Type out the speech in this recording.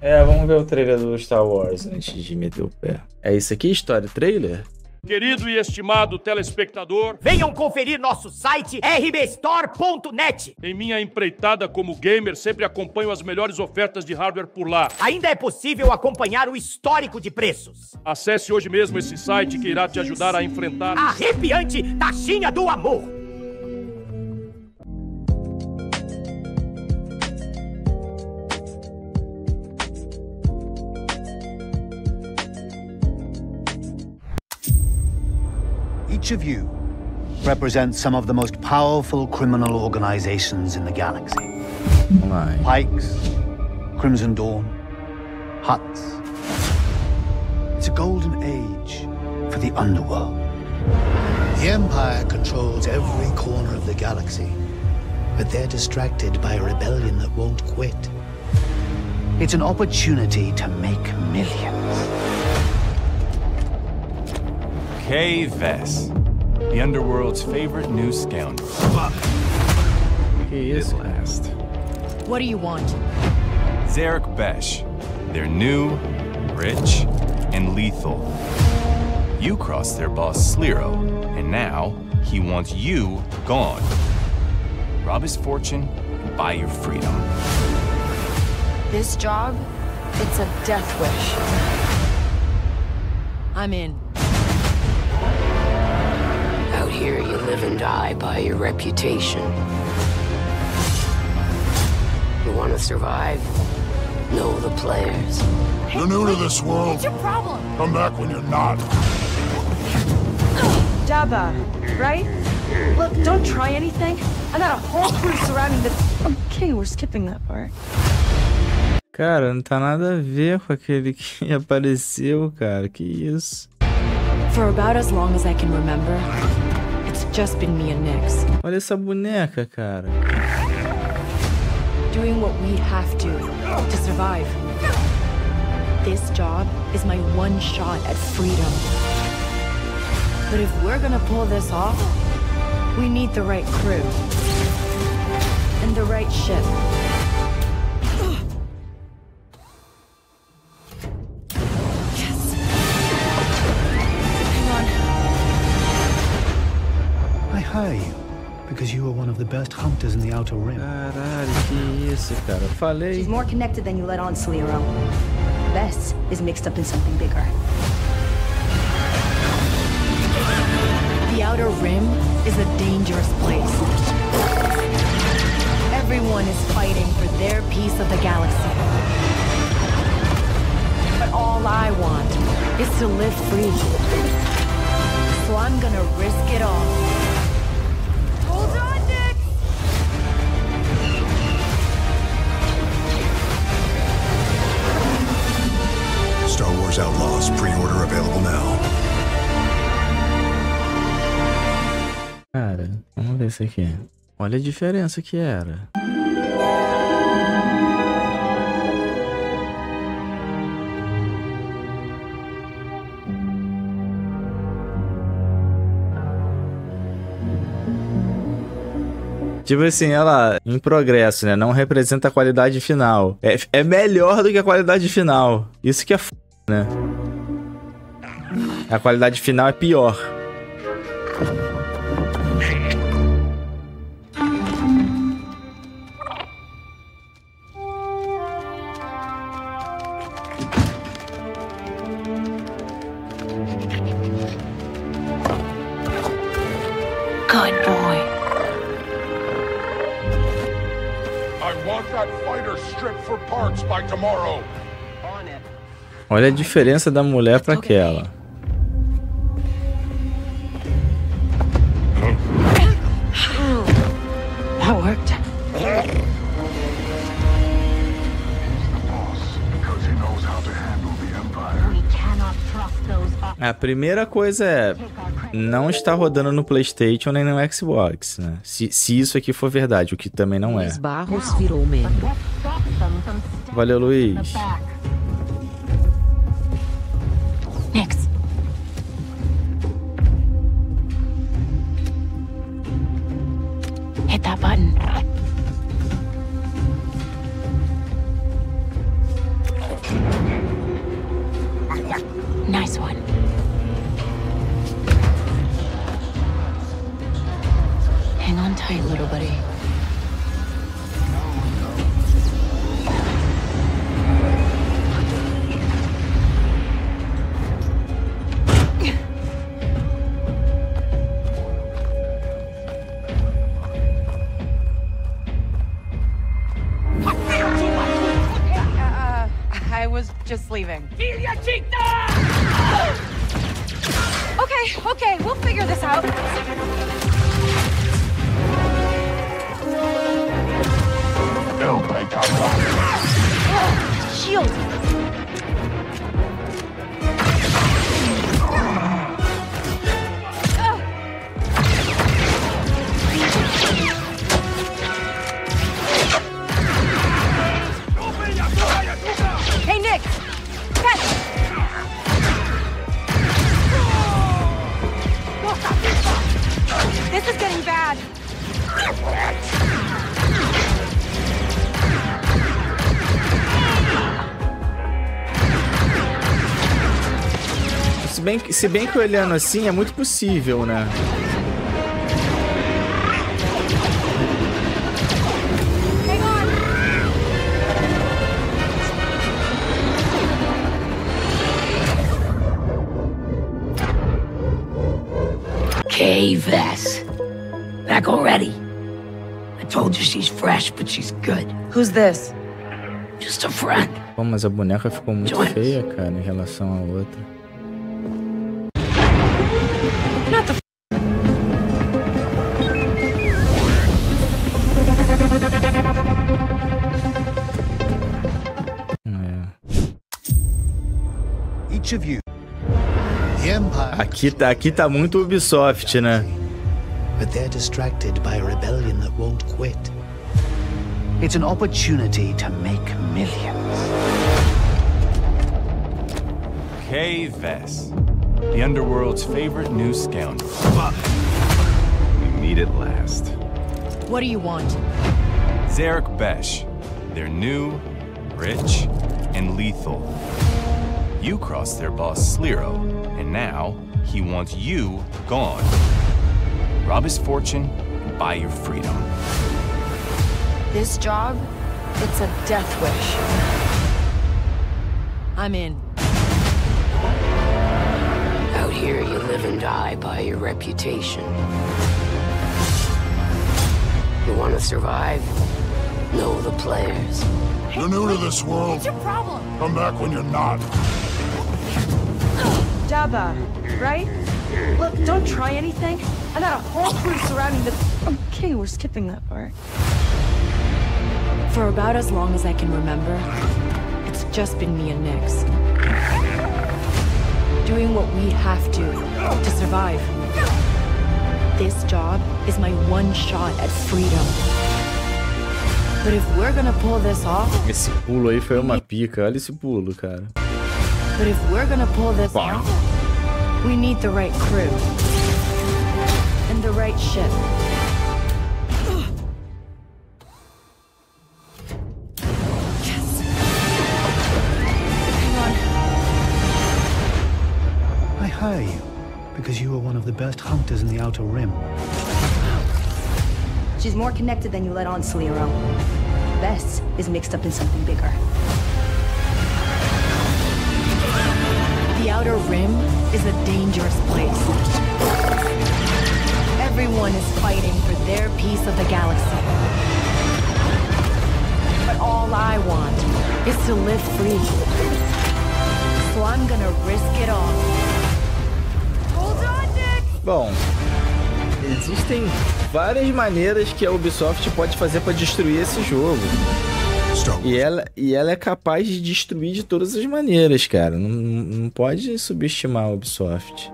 É, vamos ver o trailer do Star Wars antes de meter o pé. É isso aqui, história trailer? Querido e estimado telespectador, Venham conferir nosso site rbstore.net. em minha empreitada como gamer, sempre acompanho as melhores ofertas de hardware por lá. Ainda é possível acompanhar o histórico de preços. Acesse hoje mesmo esse site que irá te ajudar a enfrentar. Arrepiante taxinha do amor. Each of you represents some of the most powerful criminal organizations in the galaxy. Hein? Pikes, Crimson Dawn, Hutts. It's a golden age for the underworld. The Empire controls every corner of the galaxy, but they're distracted by a rebellion that won't quit. It's an opportunity to make millions. Kay Vess, the underworld's favorite new scoundrel. Que isso? Last. What do you want? Zerek Besh. They're new, rich, and lethal. You crossed their boss Sliro, and now he wants you gone. Rob his fortune and buy your freedom. This job, it's a death wish. I'm in. Out here, you live and die by your reputation. You want to survive? Know the players. You're new to this world. What's your problem? Come back when you're not. Daba, right? Look, don't try anything. I got a whole crew surrounding the. Okay, we're skipping that part. Cara, não tá nada a ver com aquele que apareceu, cara. Que isso? For about as long as I can remember, it's just been me and Nix. Olha essa boneca, cara. Doing what we have to to survive. This job is my one shot at freedom. But if we're gonna pull this off, we need the right crew. And the right ship. The best hunters in the Outer Rim. Caralho, que isso, cara. Falei. She's more connected than you let on, Sliro. Vess is mixed up in something bigger. The Outer Rim is a dangerous place. Everyone is fighting for their piece of the galaxy. But all I want is to live free. Cara, vamos ver isso aqui. Olha a diferença que era. Tipo assim, ela em progresso, né? Não representa a qualidade final. É, é melhor do que a qualidade final. Isso que é f, né? A qualidade final é pior. Good boy. I want that fighter stripped for parts by tomorrow. Olha a diferença da mulher pra aquela. That worked. A primeira coisa é não está rodando no PlayStation nem no Xbox, né? Se, se isso aqui for verdade, o que também não é. Luiz Barros virou membro. Valeu, Luiz. Nix. Hit that button. Leaving. Okay, okay, we'll figure this out. They'll make a Shield. Se bem, que- se bem que olhando assim é muito possível, né? Vess. Back already? I told you she's fresh, but she's good. Who's this? Just a friend. Pô, mas a boneca ficou muito feia, cara, em relação à outra. Aqui, tá- aqui tá muito Ubisoft, né? But they're distracted by a rebellion that won't quit. It's an opportunity to make millions. Kay Vess, the underworld's favorite new scoundrel. We meet at last. What do you want? Zerek Besh. They're new, rich, and lethal. You crossed their boss Sliro, and now he wants you gone. Rob his fortune and buy your freedom. This job, it's a death wish. I'm in. Out here, you live and die by your reputation. You want to survive? Know the players. You're new to this world. What's your problem? Come back when you're not. Daba, right? Look, don't try anything. I got a whole crew surrounding the. Okay, we're skipping that part. For about as long as I can remember, it's just been me and Nix. Doing what we have to to survive. This job is my one shot at freedom. But if we're gonna pull this off, Esse pulo aí foi uma pica. Olha esse pulo, cara. But if we're gonna pull this Bom. off, we need the right crew. And the right ship. Yes. Hang on. I hire you because you are one of the best hunters in the Outer Rim. She's more connected than you let on, Sliro. Vess is mixed up in something bigger. Outer Rim is a dangerous place. Everyone is fighting for their piece of the galaxy. But all I want is to live free. So I'm gonna risk it all. Hold on, Nick! Bom, existem várias maneiras que a Ubisoft pode fazer pra destruir esse jogo. E ela, e ela é capaz de destruir de todas as maneiras, cara. Não, não pode subestimar a Ubisoft.